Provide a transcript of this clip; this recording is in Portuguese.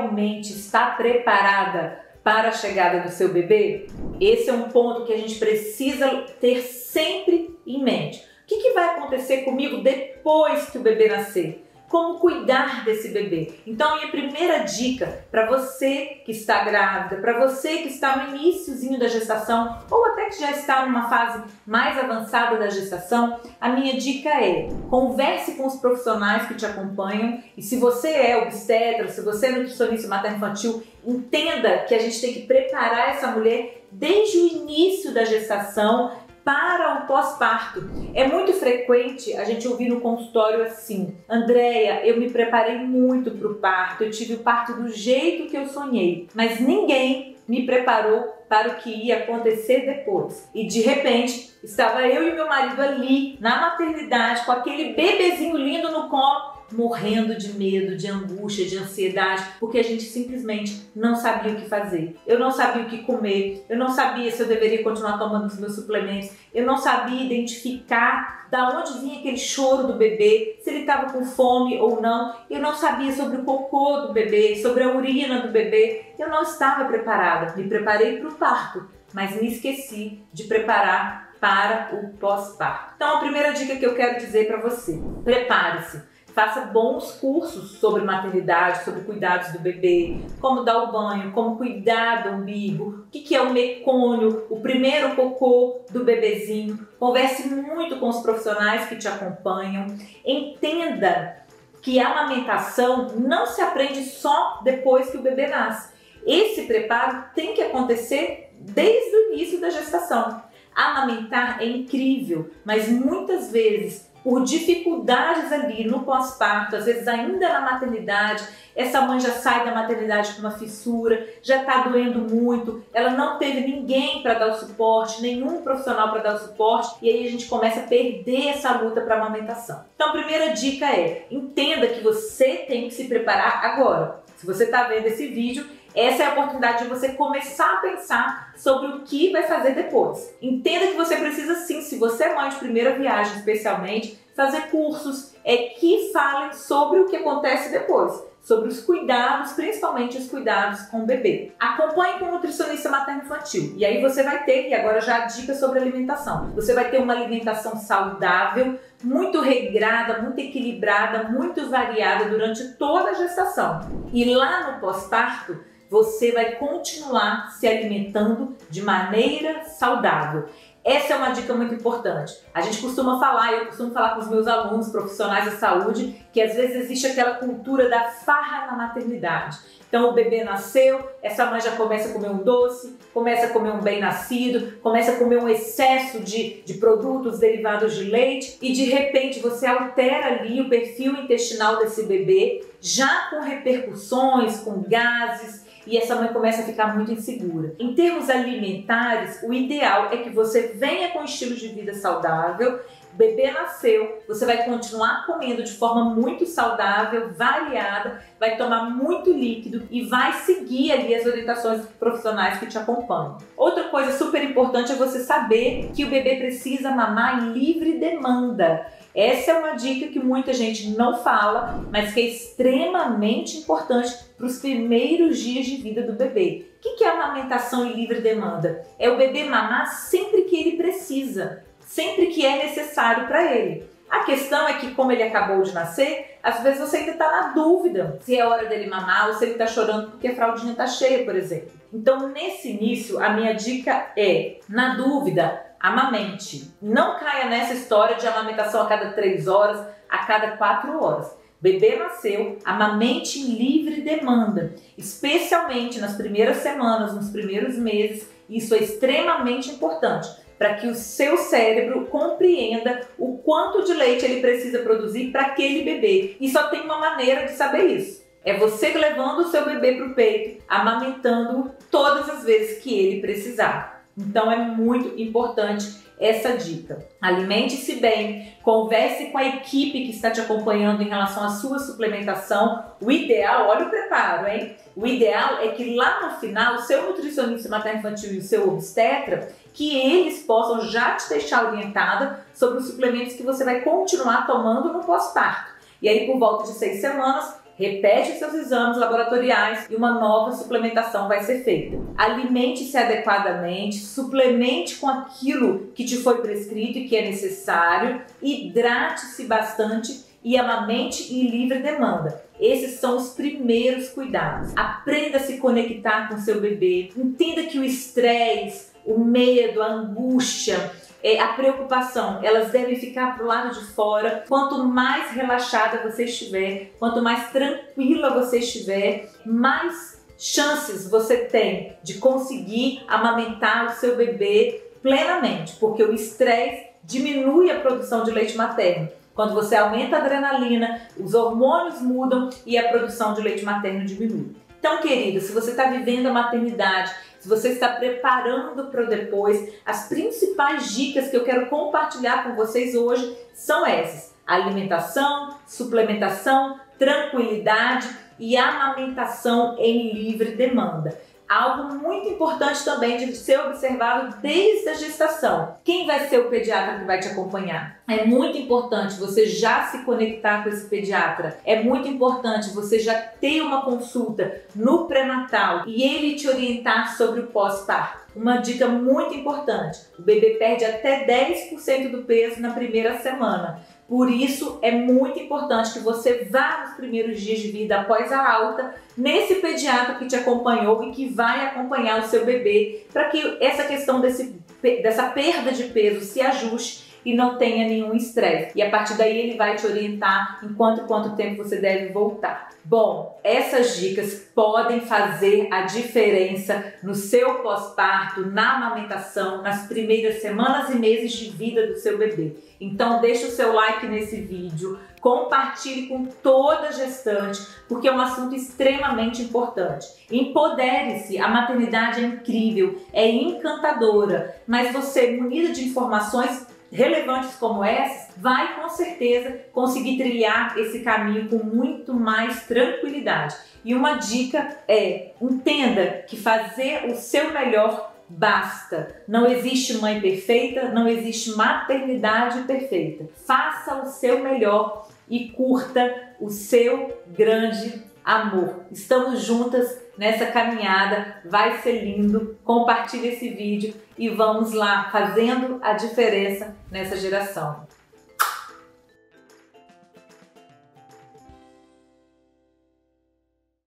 realmente está preparada para a chegada do seu bebê? Esse é um ponto que a gente precisa ter sempre em mente. O que, que vai acontecer comigo depois que o bebê nascer? Como cuidar desse bebê. Então, minha primeira dica para você que está grávida, para você que está no iníciozinho da gestação ou até que já está numa fase mais avançada da gestação, a minha dica é: converse com os profissionais que te acompanham e se você é obstetra, se você é nutricionista materno-infantil, entenda que a gente tem que preparar essa mulher desde o início da gestação para o pós-parto. É muito frequente a gente ouvir no consultório assim: Andréia, eu me preparei muito para o parto, eu tive o parto do jeito que eu sonhei, mas ninguém me preparou para o que ia acontecer depois. E de repente, estava eu e meu marido ali na maternidade com aquele bebezinho lindo no colo morrendo de medo, de angústia, de ansiedade, porque a gente simplesmente não sabia o que fazer. Eu não sabia o que comer, eu não sabia se eu deveria continuar tomando os meus suplementos, eu não sabia identificar da onde vinha aquele choro do bebê, se ele estava com fome ou não. Eu não sabia sobre o cocô do bebê, sobre a urina do bebê. Eu não estava preparada. Me preparei para o parto, mas me esqueci de preparar para o pós-parto. Então, a primeira dica que eu quero dizer para você: prepare-se faça bons cursos sobre maternidade, sobre cuidados do bebê, como dar o banho, como cuidar do umbigo, o que é o mecônio, o primeiro cocô do bebezinho. Converse muito com os profissionais que te acompanham. Entenda que a amamentação não se aprende só depois que o bebê nasce. Esse preparo tem que acontecer desde o início da gestação. Amamentar é incrível, mas muitas vezes por dificuldades ali no pós-parto, às vezes ainda na maternidade, essa mãe já sai da maternidade com uma fissura, já está doendo muito, ela não teve ninguém para dar o suporte, nenhum profissional para dar o suporte, e aí a gente começa a perder essa luta para amamentação. Então, a primeira dica é: entenda que você tem que se preparar agora. Se você está vendo esse vídeo, essa é a oportunidade de você começar a pensar sobre o que vai fazer depois. Entenda que você precisa sim, se você é mãe de primeira viagem especialmente, fazer cursos é, que falem sobre o que acontece depois sobre os cuidados, principalmente os cuidados com o bebê. Acompanhe com o nutricionista materno-infantil. E aí você vai ter, e agora já dica sobre alimentação. Você vai ter uma alimentação saudável, muito regrada, muito equilibrada, muito variada durante toda a gestação. E lá no pós-parto, você vai continuar se alimentando de maneira saudável. Essa é uma dica muito importante. A gente costuma falar, eu costumo falar com os meus alunos profissionais da saúde, que às vezes existe aquela cultura da farra na maternidade. Então o bebê nasceu, essa mãe já começa a comer um doce, começa a comer um bem-nascido, começa a comer um excesso de, de produtos derivados de leite e de repente você altera ali o perfil intestinal desse bebê, já com repercussões, com gases, e essa mãe começa a ficar muito insegura. Em termos alimentares, o ideal é que você venha com um estilo de vida saudável. O bebê nasceu, você vai continuar comendo de forma muito saudável, variada, vai tomar muito líquido e vai seguir ali as orientações profissionais que te acompanham. Outra coisa super importante é você saber que o bebê precisa mamar em livre demanda. Essa é uma dica que muita gente não fala, mas que é extremamente importante para os primeiros dias de vida do bebê. O que é amamentação em livre demanda? É o bebê mamar sempre que ele precisa, sempre que é necessário para ele. A questão é que, como ele acabou de nascer, às vezes você ainda está na dúvida se é hora dele mamar ou se ele está chorando porque a fraldinha está cheia, por exemplo. Então, nesse início, a minha dica é, na dúvida, amamente. Não caia nessa história de amamentação a cada três horas, a cada quatro horas. Bebê nasceu, amamente em livre demanda, especialmente nas primeiras semanas, nos primeiros meses. Isso é extremamente importante para que o seu cérebro compreenda o quanto de leite ele precisa produzir para aquele bebê. E só tem uma maneira de saber isso. É você levando o seu bebê para o peito, amamentando todas as vezes que ele precisar. Então é muito importante essa dica. Alimente-se bem, converse com a equipe que está te acompanhando em relação à sua suplementação. O ideal, olha o preparo, hein? O ideal é que lá no final, o seu nutricionista materno-infantil e o seu obstetra, que eles possam já te deixar orientada sobre os suplementos que você vai continuar tomando no pós-parto. E aí, por volta de seis semanas, repete os seus exames laboratoriais e uma nova suplementação vai ser feita. Alimente-se adequadamente, suplemente com aquilo que te foi prescrito e que é necessário, hidrate-se bastante e amamente em livre demanda. Esses são os primeiros cuidados. Aprenda a se conectar com seu bebê. Entenda que o estresse, o medo, a angústia, é, a preocupação, elas devem ficar para o lado de fora. Quanto mais relaxada você estiver, quanto mais tranquila você estiver, mais chances você tem de conseguir amamentar o seu bebê plenamente, porque o estresse diminui a produção de leite materno. Quando você aumenta a adrenalina, os hormônios mudam e a produção de leite materno diminui. Então, querido, se você está vivendo a maternidade se você está preparando para o depois, as principais dicas que eu quero compartilhar com vocês hoje são essas: alimentação, suplementação, tranquilidade e amamentação em livre demanda algo muito importante também de ser observado desde a gestação. Quem vai ser o pediatra que vai te acompanhar? É muito importante você já se conectar com esse pediatra. É muito importante você já ter uma consulta no pré-natal e ele te orientar sobre o pós-parto. Uma dica muito importante: o bebê perde até 10% do peso na primeira semana. Por isso é muito importante que você vá nos primeiros dias de vida após a alta nesse pediatra que te acompanhou e que vai acompanhar o seu bebê para que essa questão desse, dessa perda de peso se ajuste e não tenha nenhum estresse. E a partir daí ele vai te orientar em quanto quanto tempo você deve voltar. Bom, essas dicas podem fazer a diferença no seu pós-parto, na amamentação, nas primeiras semanas e meses de vida do seu bebê. Então deixa o seu like nesse vídeo, compartilhe com toda gestante, porque é um assunto extremamente importante. Empodere-se, a maternidade é incrível, é encantadora, mas você, munido de informações relevantes como essas, vai com certeza conseguir trilhar esse caminho com muito mais tranquilidade. E uma dica é: entenda que fazer o seu melhor basta. Não existe mãe perfeita, não existe maternidade perfeita. Faça o seu melhor e curta o seu grande amor. Estamos juntas nessa caminhada, vai ser lindo. Compartilhe esse vídeo e vamos lá fazendo a diferença nessa geração.